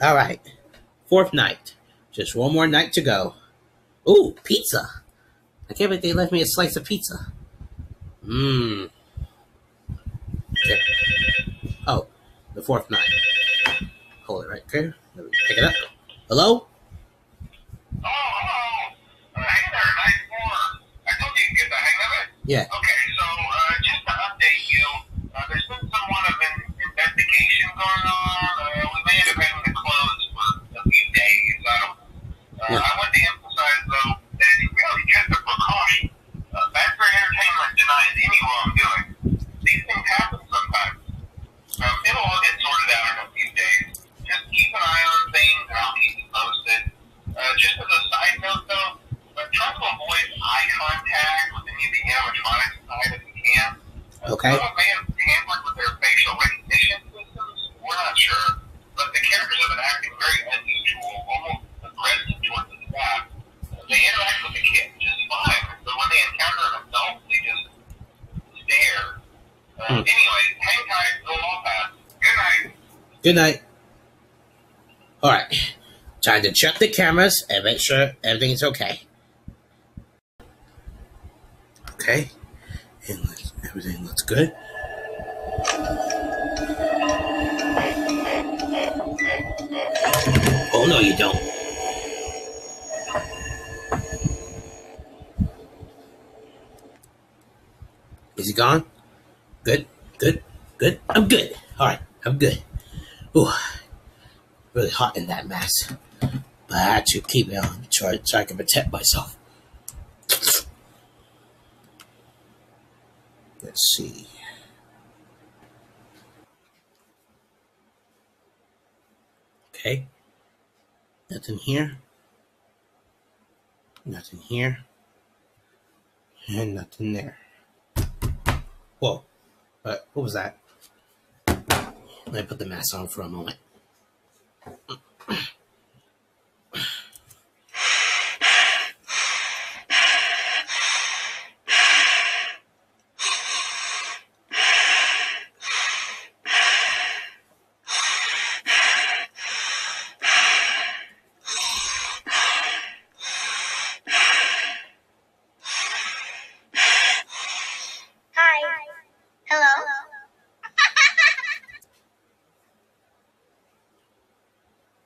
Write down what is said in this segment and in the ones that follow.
All right. Fourth night. Just one more night to go. Ooh, pizza. I can't believe they left me a slice of pizza. Mmm. Oh, the fourth night. Hold it right there. Let me pick it up. Hello? Oh, hello. Uh, hey there, night four. I told you to get the hang of it. Yeah. Okay, Okay. Someone may have tampered with their facial recognition systems. We're not sure, but the characters have been acting very unusual, almost aggressive towards the staff. They interact with the kids just fine, but when they encounter an adult, they just stare. Uh, Hmm. Anyway, hang tight, go all fast. Good night. Good night. All right. Time to check the cameras and make sure everything's okay. Okay. And everything looks good. Oh, no, you don't. Is he gone? Good, good, good. I'm good. All right, I'm good. Ooh, really hot in that mess. But I had to keep it on I, so I can protect myself. Let's see. Okay. Nothing here. Nothing here. And nothing there. Whoa. Uh, what was that? Let me put the mask on for a moment.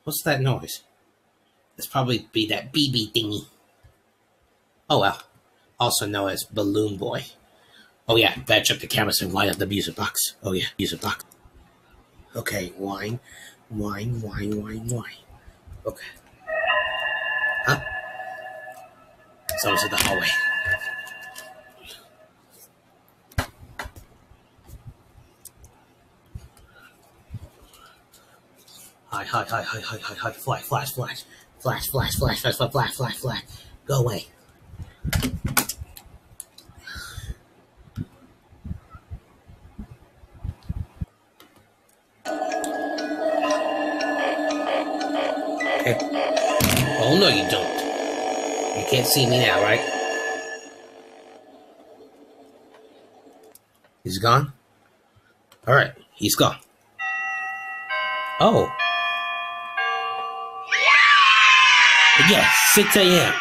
What's that noise? It's probably be that BB thingy. Oh well. Also known as Balloon Boy. Oh yeah, better up the cameras and light up the music box. Oh yeah, music box. Okay, wine, wine, wine, wine, wine. Okay. Huh? Someone's in the hallway. Hi, hi, hi, hi, hi, hi, hi, flash, flash, flash, flash, flash, flash, flash, flash, flash, flash, flash. Go away. Okay. Oh no, you don't. You can't see me now, right? He's gone. All right, he's gone. Oh. Yes, 6 a.m.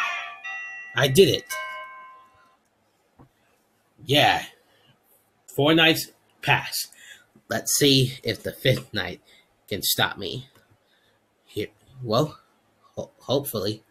I did it. Yeah. Four nights passed. Let's see if the fifth night can stop me. Here. Well, ho- hopefully.